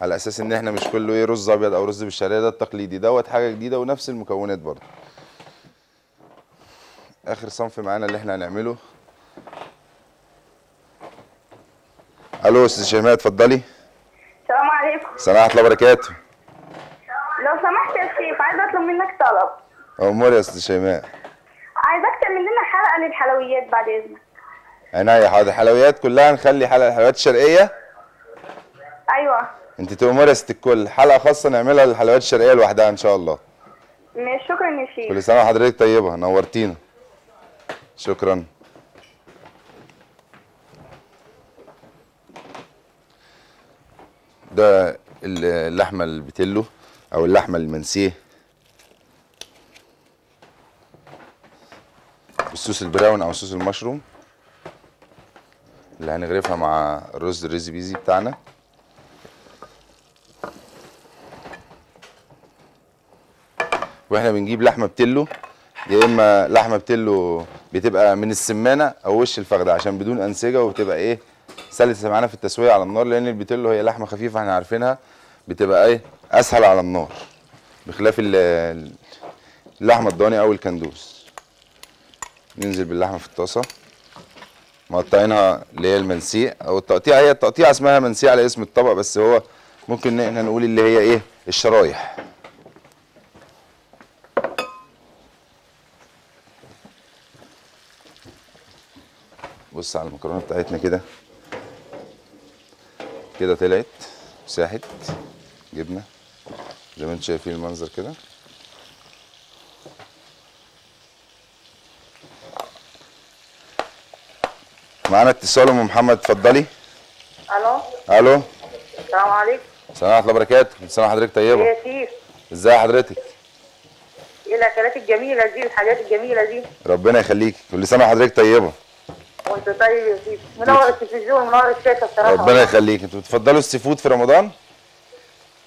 على أساس إن إحنا مش كله إيه رز أبيض أو رز بالشعرية ده التقليدي دوت حاجة جديدة ونفس المكونات برضه. آخر صنف معانا اللي إحنا هنعمله. ألو أستاذ شيماء اتفضلي. السلام عليكم. السلام ورحمه الله وبركاته. لو سمحت يا شيف عايزة أطلب منك طلب. أمور يا أستاذ شيماء عايزاك تعمل لنا حلقة للحلويات بعد إذنك. عينيا حاضر. حلويات كلها نخلي حلقة الحلويات الشرقية؟ أيوه. أنت تؤمر يا ست الكل. حلقة خاصة نعملها للحلويات الشرقية لوحدها إن شاء الله. ماشي شكرا يا شيف كل سنة وحضرتك طيبة نورتينا. شكرا. ده اللحمة البتلو أو اللحمة ال émincé. بالصوص ال brown أو صوص المشروم اللي هنغرفها مع الرز الريزي بيزي بتاعنا. وإحنا بنجيب لحمة بتلو. يا اما لحمه بتلو بتبقى من السمانة أو وش الفخده عشان بدون أنسجة وبتبقى إيه سلسة معانا في التسوية على النار لأن البتلو هي لحمة خفيفة إحنا عارفينها بتبقى إيه أسهل على النار بخلاف ال- اللحمة الضاني أو الكندوز. ننزل باللحمة في الطاسة مقطعينها اللي هي المنسيق أو التقطيع هي التقطيع اسمها منسيق على اسم الطبق بس هو ممكن إحنا نقول اللي هي إيه الشرايح. بص على المكرونة بتاعتنا كده. كده طلعت ساحت جبنة زي ما أنتم شايفين المنظر كده. معانا اتصال أم محمد اتفضلي. ألو؟ ألو؟ السلام عليكم. السلام ورحمة الله وبركاته. كل سنه وحضرتك طيبة؟ يا شيف إزاي حضرتك؟ إيه الأكلات الجميلة دي الحاجات الجميلة دي؟ ربنا يخليك. كل سنه وحضرتك طيبة. وانت طيب يا منور التلفزيون منور الشاشة بصراحة. ربنا يخليك. أنتوا بتفضلوا ال seafood في رمضان؟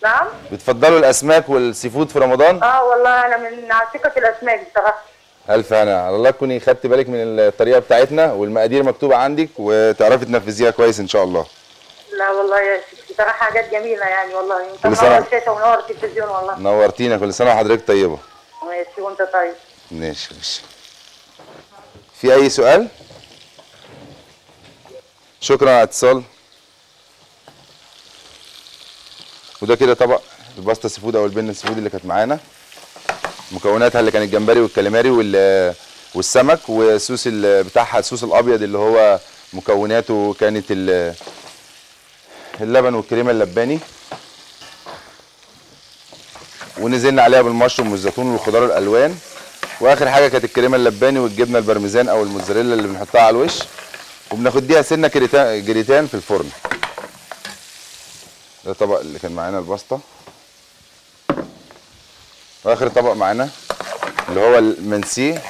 نعم. بتفضلوا الأسماك وال seafood في رمضان؟ آه والله أنا من عاشقة الأسماك بصراحة. الف هنا على الله تكوني خدت بالك من الطريقة بتاعتنا والمقادير مكتوبة عندك وتعرفي تنفذيها كويس إن شاء الله. لا والله يا بصراحة حاجات جميلة يعني والله. انت كل منور سنة. الشاشه ومنور التلفزيون والله. نورتينا كل سنة وحضرتك طيبة. ماشي وأنت طيب. ماشي ماشي. في أي سؤال؟ شكرا على الاتصال وده كده طبق الباستا seafood أو البنه ال seafood اللي كانت معانا. مكوناتها اللي كان الجمبري والكاليماري وال والسمك ال- بتاعها الصوص الأبيض اللي هو مكوناته كانت ال- اللبن والكريمة اللباني. ونزلنا عليها بالمشروم والزيتون والخضار الألوان. وآخر حاجة كانت الكريمة اللباني والجبنة البرميزان أو الموتزاريلا اللي بنحطها على الوش. وبناخد ديها سنه جريتان في الفرن. ده الطبق اللي كان معانا الباستا. وآخر طبق معانا اللي هو ال émincé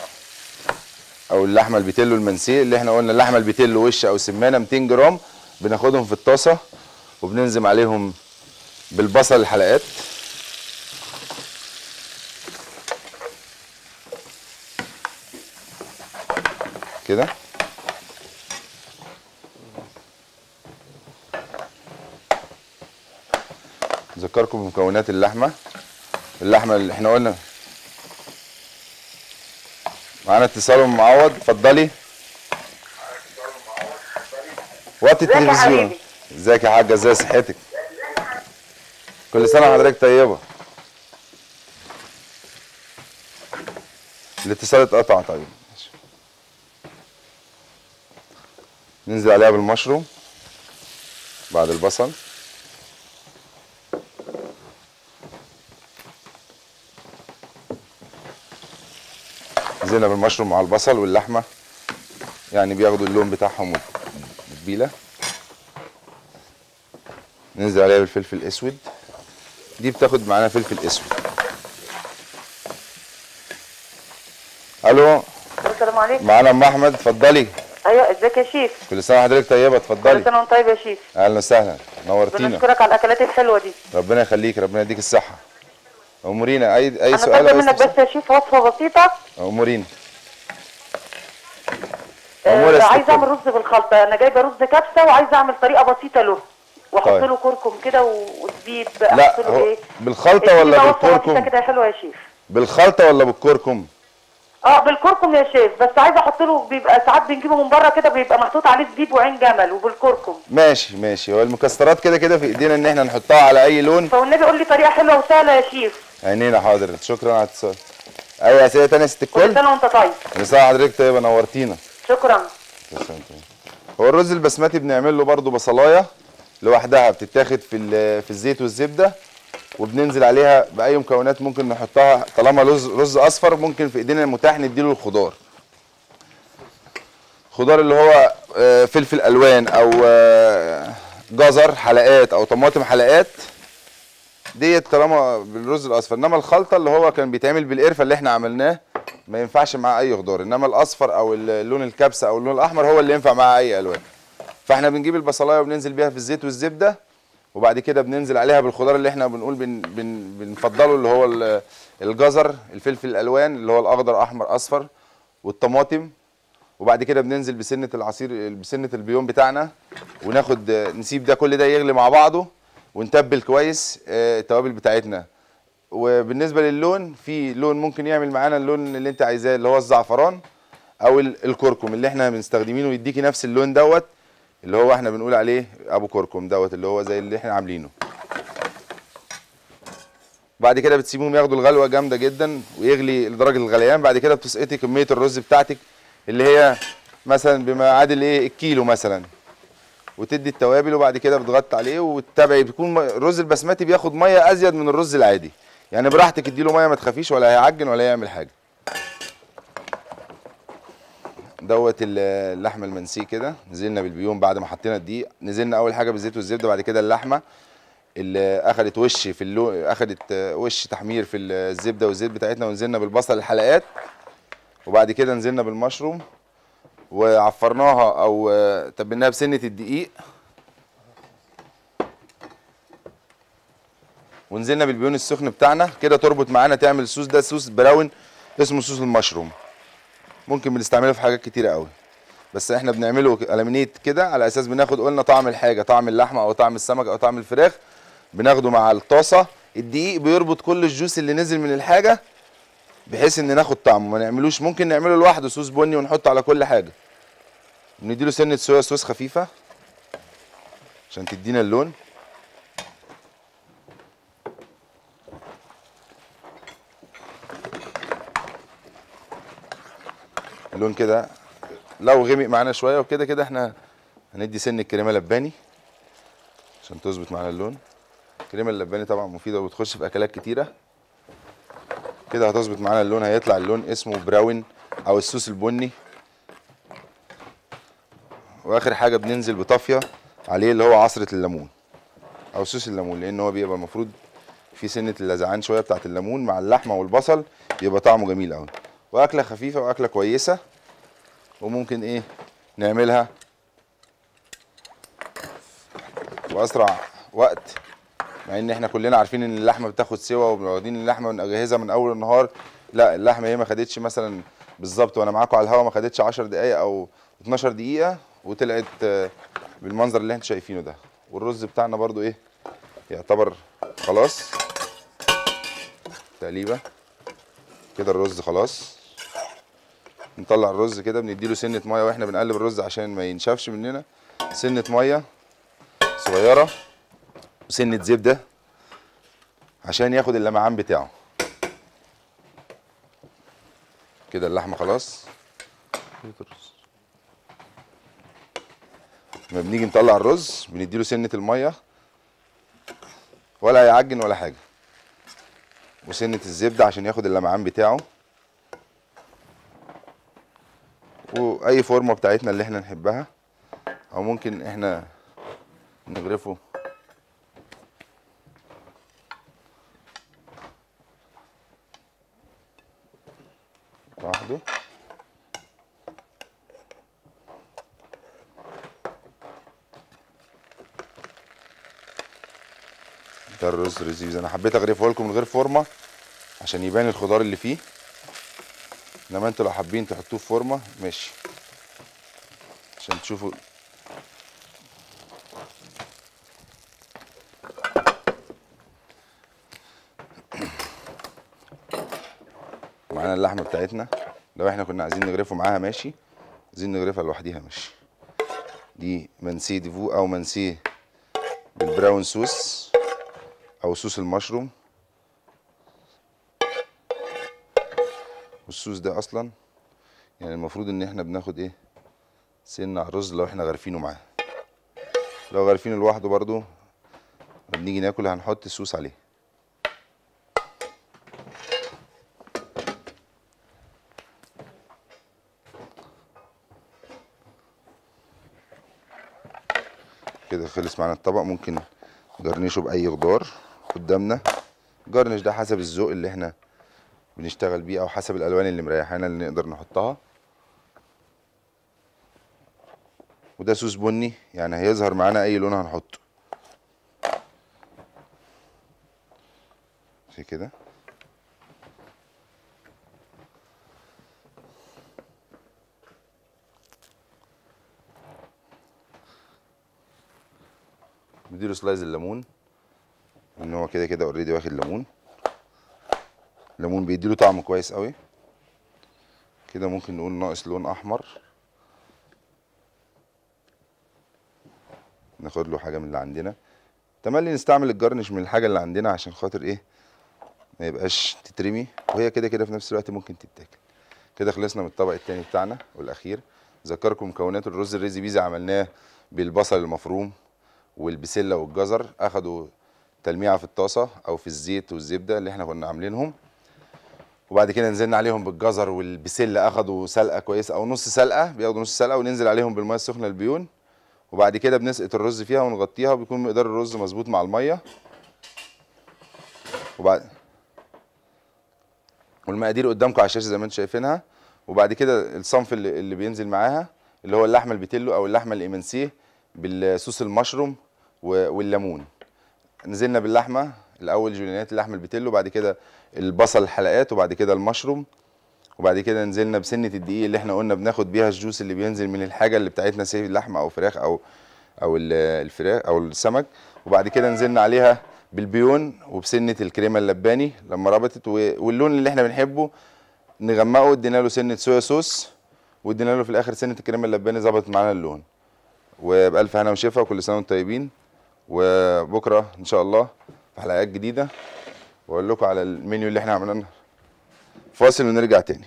أو اللحمة البيتيلو ال émincé اللي إحنا قلنا اللحمه البيتيلو وش أو سمانة 200 جرام بناخدهم في الطاسة وبننزل عليهم بالبصل الحلقات. كده؟ اذكركم بمكونات اللحمة. اللحمة اللي إحنا قلنا. معانا اتصال ام معوض اتفضلي وقت التلفزيون؟ ازيك يا حاجة؟ ازي صحتك؟ كل سنة وحضرتك طيبة. الاتصال اتقطع طيب. ننزل عليها بالمشروم بعد البصل. نزلنا بالمشروم مع البصل واللحمة. يعني بياخدوا اللون بتاعهم والتتبيله ننزل عليها بالفلفل الأسود. دي بتاخد معانا فلفل أسود. ألو؟ السلام عليكم. معانا أم أحمد؟ اتفضلي. أيوه إزيك يا شيف؟ كل سنة وحضرتك طيبة؟ كل اتفضلي سنة وأنت طيب يا شيف. أهلا وسهلا. نورتينا. بنشكرك على الأكلات الحلوة دي. ربنا يخليك ربنا يديك الصحة. امورينا اي أي أنا سؤال أو منك؟ بس يا شيف وصفة بسيطة. امورينا يا عايزه أعمل رز بالخلطة. أنا جايبة رز كبسة وعايزه أعمل طريقة بسيطة له. وأحط طيب. له كركم كده وزبيب. لا له إيه؟ بالخلطة ولا بالكركم؟ كده حلوة يا شيف. بالخلطة ولا بالكركم؟ آه بالكركم يا شيف. بس عايزه أحط له بيبقى ساعات بنجيبه من بره كده بيبقى محطوط عليه زبيب وعين جمل وبالكركم. ماشي ماشي. هو المكسرات كده كده في إيدينا إن إحنا نحطها على أي لون. فالنبي قول لي طريقة حلوة وسهلة يا شيف. عينينا حاضر. شكرا على الاتصال اي أسئلة تانية يا ست كل الكل سنه وأنت طيب. مساء حضرتك. طيبه نورتينا. شكرا. هو الرز البسمتي بنعمل له برده بصلاية لوحدها بتتاخد في في الزيت والزبدة وبننزل عليها بأي مكونات ممكن نحطها. طالما رز رز أصفر ممكن في إيدينا المتاح نديله الخضار. خضار اللي هو آه، فلفل ألوان أو آه، جزر حلقات أو طماطم حلقات. ديت طالما بالرز الاصفر. انما الخلطة اللي هو كان بيتعمل بالقرفة اللي إحنا عملناه ما ينفعش مع اي خضار. انما الاصفر أو اللون الكبسة أو اللون الاحمر هو اللي ينفع مع اي الوان. فاحنا بنجيب البصلاية وبننزل بيها في الزيت والزبدة وبعد كده بننزل عليها بالخضار اللي إحنا بنقول بن بن بنفضله اللي هو ال- الجزر الفلفل الالوان اللي هو الاخضر احمر اصفر والطماطم. وبعد كده بننزل بسنة العصير بسنة البيون بتاعنا وناخد نسيب ده كل ده يغلي مع بعضه. ونتبل كويس آه، التوابل بتاعتنا. وبالنسبة للون في لون ممكن يعمل معانا اللون اللي انت عايزاه اللي هو الزعفران أو ال- الكركم اللي إحنا بنستخدمينه يديكي نفس اللون دوت اللي هو إحنا بنقول عليه أبو كركم دوت اللي هو زي اللي إحنا عاملينه. بعد كده بتسيبهم ياخدوا الغلوة جامدة جدا ويغلي لدرجه الغليان. بعد كده بتسقطي كمية الرز بتاعتك اللي هي مثلا بما يعادل إيه الكيلو مثلا. وتدي التوابل وبعد كده بتغطي عليه وتتابعي بيكون الرز البسمتي بياخد مية أزيد من الرز العادي. يعني براحتك اديله مية ما تخافيش ولا هيعجن ولا هيعمل حاجة. دوت ال- اللحمة ال émincé كده. نزلنا بالبيوم بعد ما حطينا الدقيق. نزلنا أول حاجة بالزيت والزبدة بعد كده اللحمة. اللي أخدت وش في اللو أخدت وش تحمير في الزبدة والزيت بتاعتنا ونزلنا بالبصل الحلقات. وبعد كده نزلنا بالمشروم. وعفرناها أو آه، تبلناها بسنة الدقيق. ونزلنا بال bouillon السخن بتاعنا. كده تربط معانا تعمل الصوص ده صوص brown اسمه صوص المشروم. ممكن بنستعمله في حاجات كتيرة قوي. بس إحنا بنعمله لامينيت كده. على أساس بناخد قلنا طعم الحاجة طعم اللحمة أو طعم السمك أو طعم الفراخ بناخده مع الطاسة. الدقيق بيربط كل الجوس اللي نزل من الحاجة بحيث إن ناخد طعمه ما نعملوش ممكن نعمله لوحده صوص بني ونحطه على كل حاجة. بنديله سنة صويا صوص خفيفة عشان تدينا اللون. اللون كده لو غمق معانا شوية وكده كده إحنا هندي سن الكريمه لباني عشان تظبط معانا اللون. الكريمه اللباني طبعا مفيدة وبتخش في أكلات كتيرة. كده هتظبط معانا اللون هيطلع اللون اسمه براون أو الصوص البني. وآخر حاجة بننزل بطافية عليه اللي هو عصرة الليمون أو صوص الليمون لأن هو بيبقى المفروض في سنة اللذعان شوية بتاعت الليمون مع اللحمة والبصل يبقى طعمه جميل قوي وأكلة خفيفة وأكلة كويسة. وممكن إيه نعملها وأسرع وقت مع إن إحنا كلنا عارفين إن اللحمة بتاخد سوا وواخدين اللحمة من اجهزه من أول النهار. لا اللحمة هي ما خدتش مثلا بالظبط وأنا معاكم على الهوا ما خدتش 10 دقائق أو 12 دقيقة وطلعت آه، بالمنظر اللي أنتوا شايفينه ده. والرز بتاعنا برضو إيه؟ يعتبر خلاص. تقليبة. كده الرز خلاص. نطلع الرز كده بنديله سنة مية وإحنا بنقلب الرز عشان ما ينشفش مننا. سنة مية صغيرة. وسنه زبدة عشان ياخد اللمعان بتاعه. كده اللحمة خلاص. لما بنيجي نطلع الرز بنديله سنة المية. ولا هيعجن ولا حاجة. وسنة الزبدة عشان ياخد اللمعان بتاعه. وأي فورمة بتاعتنا اللي إحنا نحبها. أو ممكن إحنا نغرفه لوحده الرز لذيذ أنا حبيت اغرفه لكم من غير فورمة عشان يبان الخضار اللي فيه. إنما أنتوا لو حابين تحطوه في فورمة ماشي. عشان تشوفوا. معانا اللحمة بتاعتنا. لو إحنا كنا عايزين نغرفه معاها ماشي. عايزين نغرفها لوحديها ماشي. دي منسيه ديفو أو منسيه بالبراون صوص أو صوص المشروم. والصوص ده أصلا يعني المفروض إن إحنا بناخد إيه؟ سن على الرز لو إحنا غارفينه معاه. لو غارفينه لوحده برضو بنيجي ناكل هنحط الصوص عليه. كده خلص معانا الطبق. ممكن جرنشه بأي خضار. قدامنا. جرنش ده حسب الذوق اللي إحنا بنشتغل بيه أو حسب الألوان اللي مريحانا اللي نقدر نحطها. وده صوص بني يعني هيظهر معانا أي لون هنحطه. في كده. نديله slice الليمون. إن هو كده كده already واخد ليمون. الليمون بيديله طعم كويس قوي. كده ممكن نقول ناقص لون أحمر. ناخد له حاجة من اللي عندنا. تملي نستعمل ال garnish من الحاجة اللي عندنا عشان خاطر إيه؟ ما يبقاش تترمي. وهي كده كده في نفس الوقت ممكن تتاكل. كده خلصنا من الطبق التاني بتاعنا والأخير. ذكركم مكونات الرز الريزي بيزا عملناه بالبصل المفروم والبسلة والجزر. أخدوا تلميعة في الطاسة أو في الزيت والزبدة اللي إحنا كنا عاملينهم. وبعد كده نزلنا عليهم بالجزر والبسلة أخدوا سلقة كويسة أو نص سلقة بياخدوا نص سلقة وننزل عليهم بالمية السخنة البيون وبعد كده بنسقط الرز فيها ونغطيها وبيكون مقدار الرز مظبوط مع المية. وبعد والمقادير قدامكم على الشاشة زي ما أنتم شايفينها. وبعد كده الصنف اللي, اللي بينزل معاها اللي هو اللحمة البيتيلو أو اللحمة ال émincé بالصوص المشروم والليمون. نزلنا باللحمة الأول جوليانات اللحمه البيتيلو وبعد كده البصل الحلقات وبعد كده المشروم وبعد كده نزلنا بسنة الدقيق اللي إحنا قلنا بناخد بيها ال juice اللي بينزل من الحاجة اللي بتاعتنا سي لحمه أو فراخ أو أو ال- الفراخ أو السمك. وبعد كده نزلنا عليها بالبيون وبسنة الكريمة اللباني لما ربطت واللون اللي إحنا بنحبه نغمقه ادينا له سنة صويا صوص وادينا له في الآخر سنة الكريمة اللباني ظبطت معانا اللون. وبألف هنا وشفا وكل سنة وأنتم طيبين. وبكرة إن شاء الله في حلقات جديدة. وأقول لكم على المنيو اللي إحنا عملناه. فاصل ونرجع تاني.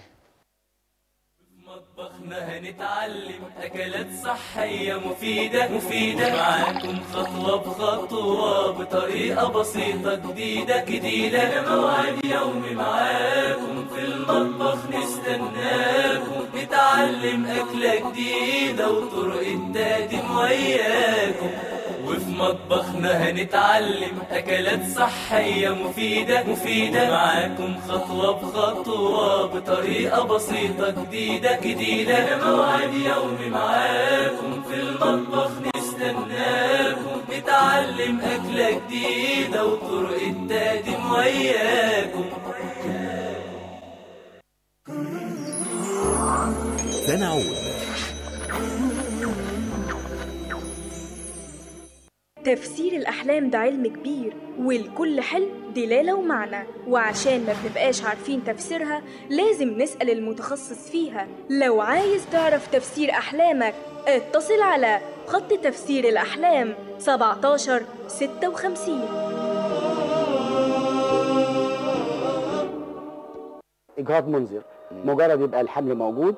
مطبخنا هنتعلم أكلات صحية مفيدة مفيدة. معاكم خطوة بخطوة بطريقة بسيطة جديدة جديدة. موعد يومي معاكم. في المطبخ نستناكم. نتعلم أكلة جديدة وطرق التقديم وياكم وفي مطبخنا هنتعلم أكلات صحية مفيدة مفيدة. معاكم خطوة بخطوة بطريقة بسيطة جديدة جديدة. موعد يومي معاكم في المطبخ نستناكم. نتعلم أكلة جديدة وطرق التقديم وياكم سنعود. تفسير الأحلام ده علم كبير والكل حلم دلالة ومعنى. وعشان ما بنبقاش عارفين تفسيرها لازم نسأل المتخصص فيها. لو عايز تعرف تفسير أحلامك اتصل على خط تفسير الأحلام 17 56 إجهاض منذر. مجرد يبقى الحمل موجود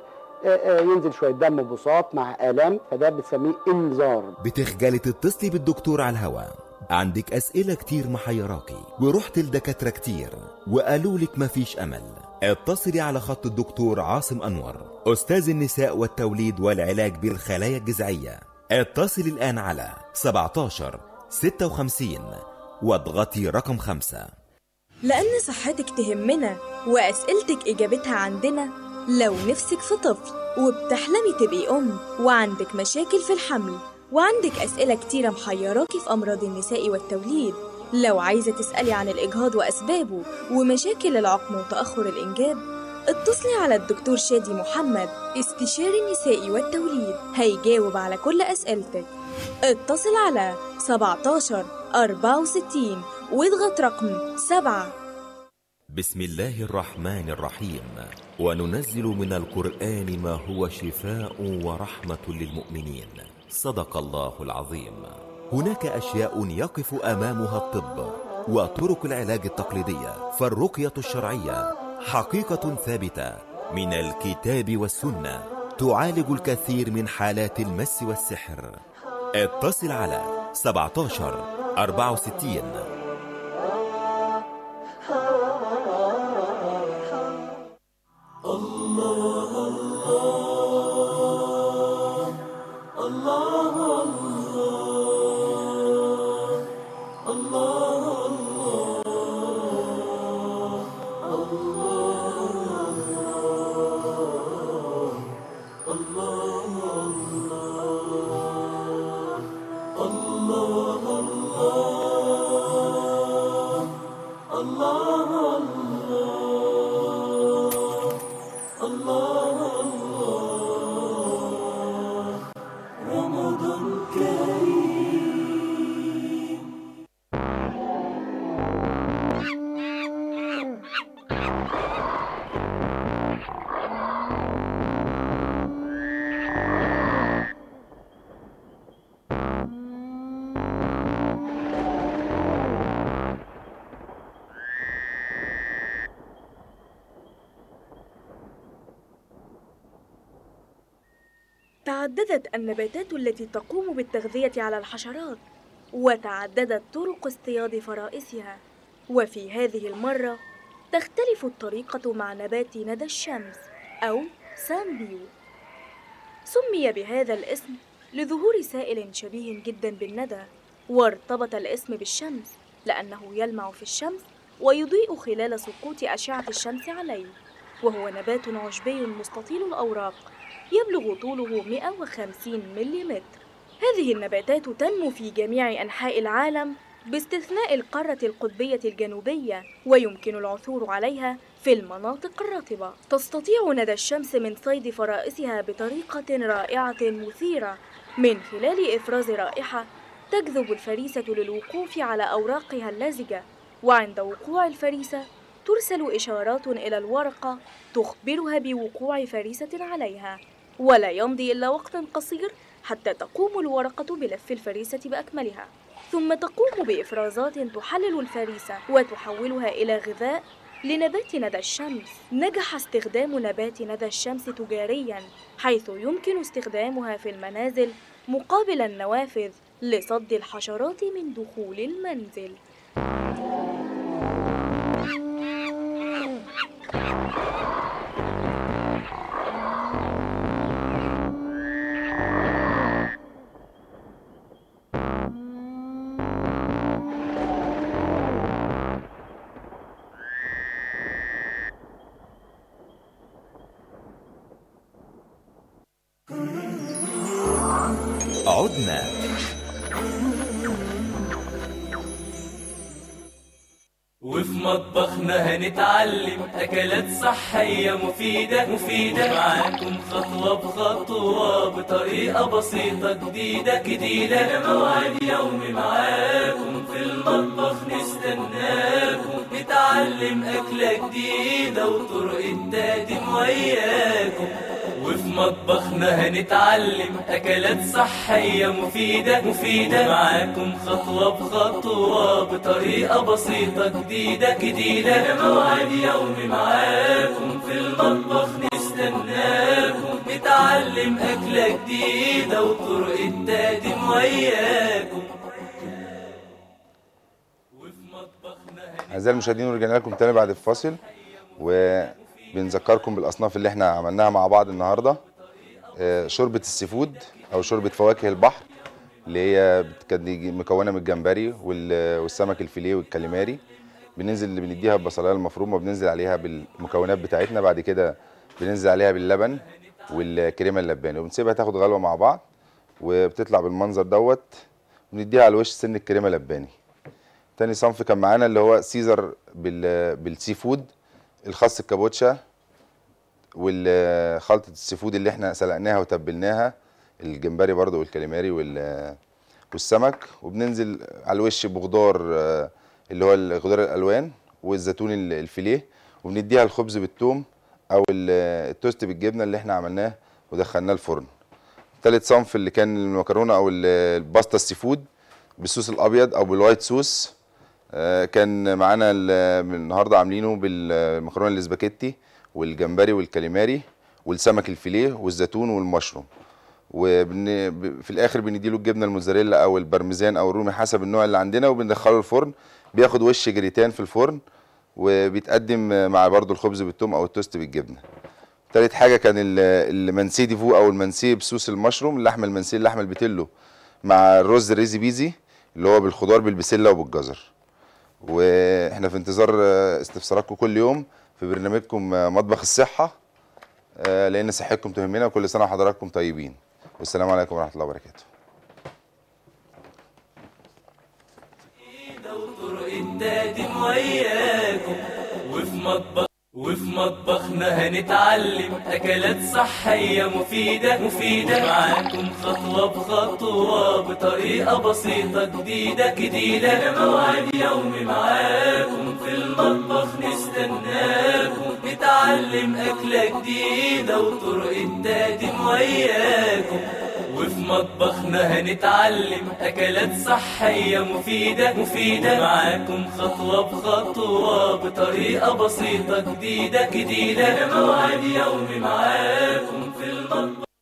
ينزل شوية دم بساط مع آلام فده بنسميه إنذار. بتخجلي تتصلي بالدكتور على الهوا. عندك أسئلة كتير محيراكي ورحت لدكاترة كتير وقالوا لك مفيش أمل. اتصلي على خط الدكتور عاصم أنور أستاذ النساء والتوليد والعلاج بالخلايا الجذعية. اتصلي الآن على 17 56 واضغطي رقم 5 لأن صحتك تهمنا وأسئلتك إجابتها عندنا. لو نفسك في طفل وبتحلمي تبقي أم وعندك مشاكل في الحمل وعندك أسئلة كتيرة محيراكي في أمراض النساء والتوليد لو عايزة تسألي عن الإجهاض وأسبابه ومشاكل العقم وتأخر الإنجاب اتصلي على الدكتور شادي محمد استشاري النساء والتوليد هيجاوب على كل أسئلتك. اتصل على 17 64 وإضغط رقم 7 بسم الله الرحمن الرحيم. وننزل من القرآن ما هو شفاء ورحمة للمؤمنين. صدق الله العظيم. هناك أشياء يقف أمامها الطب وطرق العلاج التقليدية فالرقية الشرعية حقيقة ثابتة من الكتاب والسنة تعالج الكثير من حالات المس والسحر. اتصل على 17 64 تعددت النباتات التي تقوم بالتغذية على الحشرات وتعددت طرق اصطياد فرائسها. وفي هذه المرة تختلف الطريقة مع نبات ندى الشمس أو سامبيو. سمي بهذا الاسم لظهور سائل شبيه جدا بالندى وارتبط الاسم بالشمس لأنه يلمع في الشمس ويضيء خلال سقوط أشعة الشمس عليه وهو نبات عشبي مستطيل الأوراق. يبلغ طوله 150 ملم هذه النباتات تنمو في جميع أنحاء العالم باستثناء القارة القطبية الجنوبية ويمكن العثور عليها في المناطق الرطبة. تستطيع ندى الشمس من صيد فرائسها بطريقة رائعة مثيرة. من خلال إفراز رائحة تجذب الفريسة للوقوف على أوراقها اللزجة وعند وقوع الفريسة ترسل إشارات إلى الورقة تخبرها بوقوع فريسة عليها. ولا يمضي إلا وقت قصير حتى تقوم الورقة بلف الفريسة بأكملها. ثم تقوم بإفرازات تحلل الفريسة وتحولها إلى غذاء لنبات ندى الشمس. نجح استخدام نبات ندى الشمس تجاريا حيث يمكن استخدامها في المنازل مقابل النوافذ لصد الحشرات من دخول المنزل. هنتعلم أكلات صحية مفيدة مفيدة. معاكم خطوة بخطوة بطريقة بسيطة جديدة جديدة. موعد يومي معاكم في المطبخ نستناكم. نتعلم أكلة جديدة وطرق التقديم وياكم مطبخنا هنتعلم. أكلات صحية مفيدة مفيدة. معاكم خطوة بخطوة بطريقة بسيطة جديدة جديدة. موعد يومي معاكم في المطبخ. نستناكم. نتعلم أكلة جديدة وطرق التقديم وياكم أعزائي المشاهدين ورجعنا لكم تاني بعد الفاصل. وبنذكركم بالأصناف اللي إحنا عملناها مع بعض النهاردة. آه، شوربة السيفود أو شوربة فواكه البحر اللي هي كانت دي مكونة من الجمبري وال- والسمك الفيليه والكاليماري. بننزل اللي بنديها البصلايه المفرومة وبننزل عليها بالمكونات بتاعتنا. بعد كده بننزل عليها باللبن والكريمة اللباني وبنسيبها تاخد غلوة مع بعض وبتطلع بالمنظر دوت. ونديها على الوش سن الكريمة لباني تاني صنف كان معانا اللي هو Caesar بال بال seafood. الخس الكابوتشا والخلطة ال seafood اللي إحنا سلقناها وتبلناها الجمبري برضو والكاليماري وال والسمك. وبننزل على الوش بخضار آه، اللي هو الخضار الألوان والزيتون ال- الفيليه وبنديها الخبز بالثوم أو ال- التوست بالجبنة اللي إحنا عملناه ودخلناه الفرن. تالت صنف اللي كان المكرونة أو ال- الباستا ال seafood بالصوص الأبيض أو بال white sauce. كان معانا النهارده عاملينه بالمكرونه الاسباجيتي والجمبري والكاليماري والسمك الفيليه والزيتون والمشروم. وفي الآخر بنديله الجبنه الموزاريلا أو البرميزان أو الرومي حسب النوع اللي عندنا وبندخله الفرن. بياخد وش جريتان في الفرن وبيتقدم مع برضو الخبز بالثوم أو التوست بالجبنه. تالت حاجة كان ال- المنسي ديفو أو المنسي بصوص المشروم اللحمه المنسي اللحمه البتلو مع الرز ال risi e bisi اللي هو بالخضار بالبسله وبالجزر. وإحنا في انتظار آه، استفساراتكم كل يوم في برنامجكم آه، مطبخ الصحة. آه، لأن صحتكم تهمنا وكل سنة وحضراتكم طيبين. والسلام عليكم ورحمة الله وبركاته. وفي مطبخنا هنتعلم أكلات صحية مفيدة مفيدة. معاكم خطوة بخطوة بطريقة بسيطة جديدة جديدة. موعد يومي معاكم. في المطبخ نستناكم. نتعلم أكلة جديدة وطرق التقديم وياكم وفي مطبخنا هنتعلم. أكلات صحية مفيدة مفيدة. معاكم خطوة بخطوة بطريقة بسيطة جديدة جديدة. موعد يومي معاكم في المطبخ.